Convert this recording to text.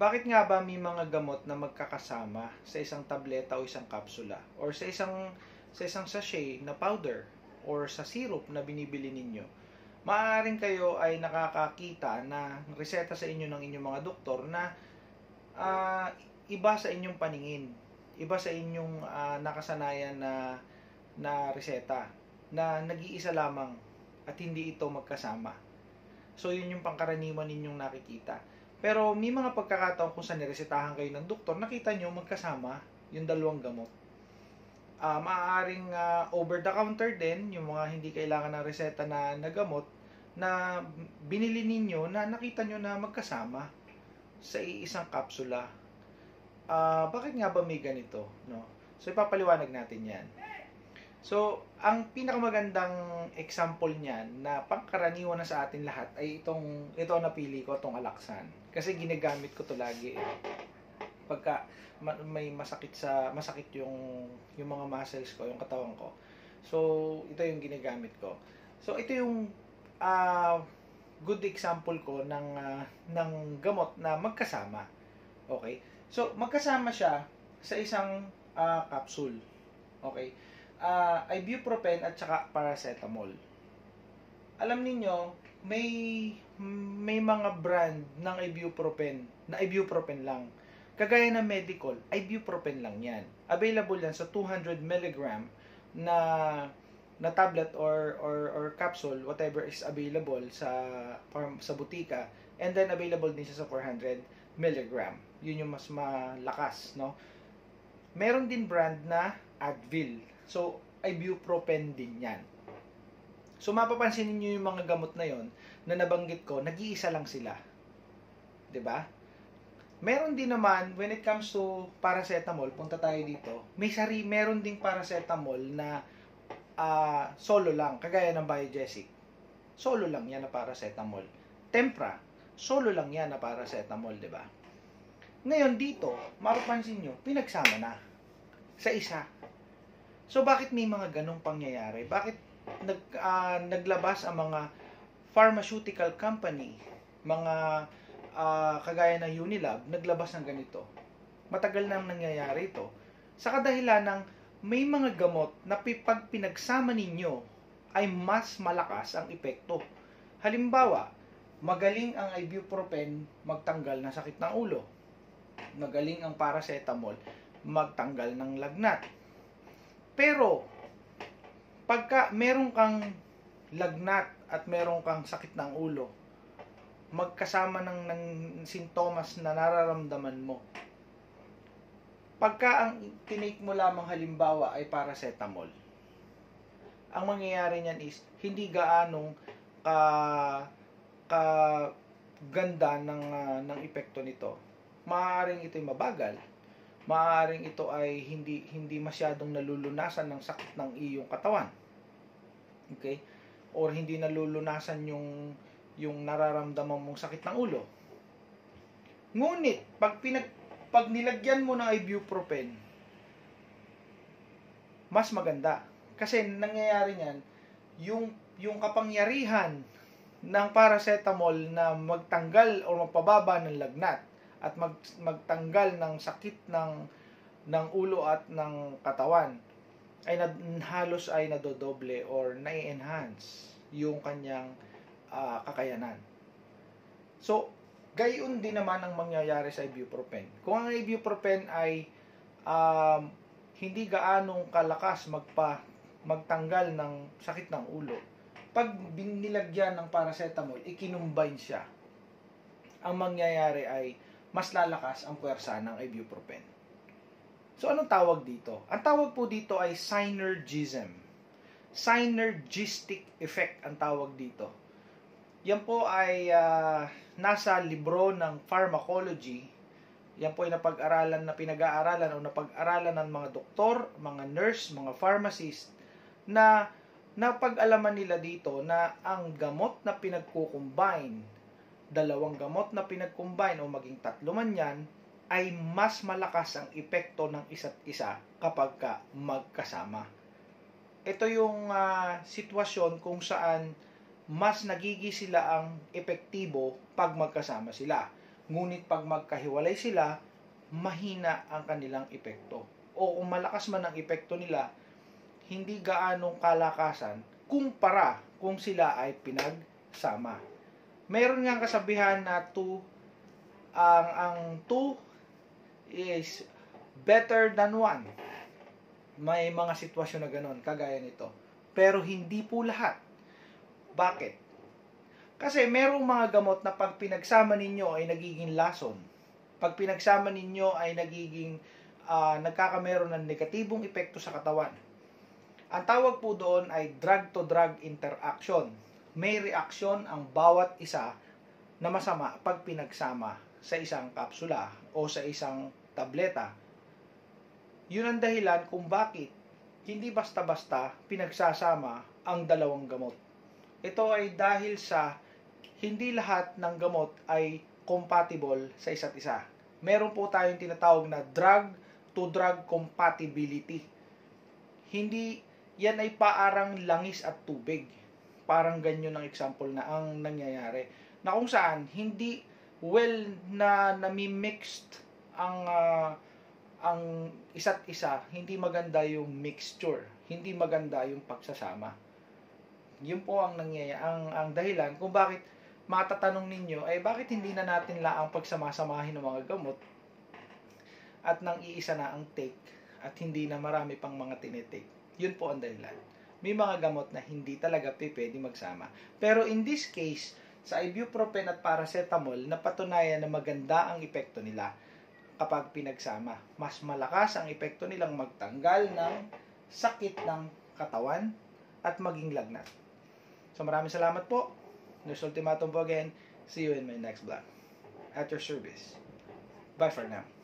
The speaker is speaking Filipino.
bakit nga ba may mga gamot na magkakasama sa isang tableta o isang kapsula or sa isang sa isang sachet na powder or sa syrup na binibili ninyo? Maaaring kayo ay nakakakita na reseta sa inyo ng inyong mga doktor na uh, iba sa inyong paningin, iba sa inyong uh, nakasanayan na na reseta na nag-iisa lamang at hindi ito magkasama. So yun yung pangkaraniwan ninyong nakikita. Pero may mga pagkakataon kung saan niresetahan kayo ng doktor, nakita nyo magkasama yung dalawang gamot. Uh, maaaring uh, over the counter din, yung mga hindi kailangan ng reseta na, na gamot, na binili ninyo na nakita nyo na magkasama sa isang kapsula. Uh, bakit nga ba may ganito? No? So ipapaliwanag natin yan. So, ang pinakamagandang example niyan na pangkaraniwan na sa atin lahat ay itong ito ang napili ko, itong alaksan. Kasi ginagamit ko to lagi eh. Pagka may masakit sa masakit yung yung mga muscles ko, yung katawan ko. So, ito yung ginagamit ko. So, ito yung uh, good example ko ng uh, ng gamot na magkasama. Okay? So, magkasama siya sa isang uh, capsule. Okay? Uh, ibuprofen at saka paracetamol. Alam niyo may may mga brand ng ibuprofen na ibuprofen lang. Kagaya ng medical, ibuprofen lang 'yan. Available yan sa 200 mg na na tablet or or or capsule whatever is available sa sa butika and then available din siya sa 400 mg. Yun yung mas malakas, no? Meron din brand na Advil. So, ibuprofen din yan. So, mapapansin niyo yung mga gamot na yon na nabanggit ko, nag-iisa lang sila. ba? Meron din naman, when it comes to paracetamol, punta tayo dito, may sari, meron ding paracetamol na uh, solo lang, kagaya ng Biogesic. Solo lang yan na paracetamol. Tempra, solo lang yan na paracetamol, di ba? Ngayon dito, mapapansin nyo, pinagsama na sa isa. So bakit may mga ganong pangyayari? Bakit nag, uh, naglabas ang mga pharmaceutical company, mga uh, kagaya ng Unilab, naglabas ng ganito? Matagal nang nangyayari ito. Sa kadahilan ng may mga gamot na pag pinagsama ninyo ay mas malakas ang epekto. Halimbawa, magaling ang ibuprofen magtanggal ng sakit ng ulo. Magaling ang paracetamol magtanggal ng lagnat pero, pagka meron kang lagnat at meron kang sakit ng ulo, magkasama ng, ng sintomas na nararamdaman mo, pagka ang tinake mo lamang halimbawa ay paracetamol, ang mangyayari niyan is hindi gaanong ka ka ganda ng uh, ng epekto nito. Maaaring ito'y mabagal, maaaring ito ay hindi hindi masyadong nalulunasan ng sakit ng iyong katawan. Okay? Or hindi nalulunasan yung yung nararamdaman mong sakit ng ulo. Ngunit pag pinag pag nilagyan mo ng ibuprofen, mas maganda. Kasi nangyayari niyan, yung yung kapangyarihan ng paracetamol na magtanggal o magpababa ng lagnat at mag, magtanggal ng sakit ng ng ulo at ng katawan ay nad, halos ay nadodoble or nai-enhance yung kanyang uh, kakayanan. So, gayon din naman ang mangyayari sa ibuprofen. Kung ang ibuprofen ay um, hindi gaanong kalakas magpa magtanggal ng sakit ng ulo, pag binilagyan ng paracetamol, ikinumbine siya. Ang mangyayari ay mas lalakas ang puwersa ng ibuprofen. So, anong tawag dito? Ang tawag po dito ay synergism. Synergistic effect ang tawag dito. Yan po ay uh, nasa libro ng pharmacology. Yan po ay napag-aralan na pinag-aaralan o napag-aralan ng mga doktor, mga nurse, mga pharmacist na napag-alaman nila dito na ang gamot na pinagkukombine dalawang gamot na pinag-combine o maging tatlo man yan, ay mas malakas ang epekto ng isa't isa kapag ka magkasama. Ito yung uh, sitwasyon kung saan mas nagigi sila ang epektibo pag magkasama sila. Ngunit pag magkahiwalay sila, mahina ang kanilang epekto. O kung malakas man ang epekto nila, hindi gaanong kalakasan kumpara kung sila ay pinagsama. Meron nga kasabihan na two ang ang two is better than one. May mga sitwasyon na ganon, kagaya nito. Pero hindi po lahat. Bakit? Kasi merong mga gamot na pag pinagsama ninyo ay nagiging lason. Pag pinagsama ninyo ay nagiging uh, nagkakameron ng negatibong epekto sa katawan. Ang tawag po doon ay drug-to-drug interaction. May reaksyon ang bawat isa na masama pag pinagsama sa isang kapsula o sa isang tableta. Yun ang dahilan kung bakit hindi basta-basta pinagsasama ang dalawang gamot. Ito ay dahil sa hindi lahat ng gamot ay compatible sa isa't isa. Meron po tayong tinatawag na drug to drug compatibility. Hindi yan ay paarang langis at tubig. Parang ganyan ang example na ang nangyayari. Na kung saan, hindi well na nami-mixed ang uh, ang isa't isa, hindi maganda yung mixture, hindi maganda yung pagsasama. Yun po ang nangyayari, ang, ang dahilan kung bakit matatanong ninyo ay bakit hindi na natin laang pagsamasamahin ng mga gamot at nang iisa na ang take at hindi na marami pang mga tinitake. Yun po ang dahilan. May mga gamot na hindi talaga pwede magsama. Pero in this case, sa ibuprofen at paracetamol, napatunayan na maganda ang epekto nila kapag pinagsama. Mas malakas ang epekto nilang magtanggal ng sakit ng katawan at maging lagnat. So maraming salamat po. Nurse Ultimatum po again. See you in my next vlog. At your service. Bye for now.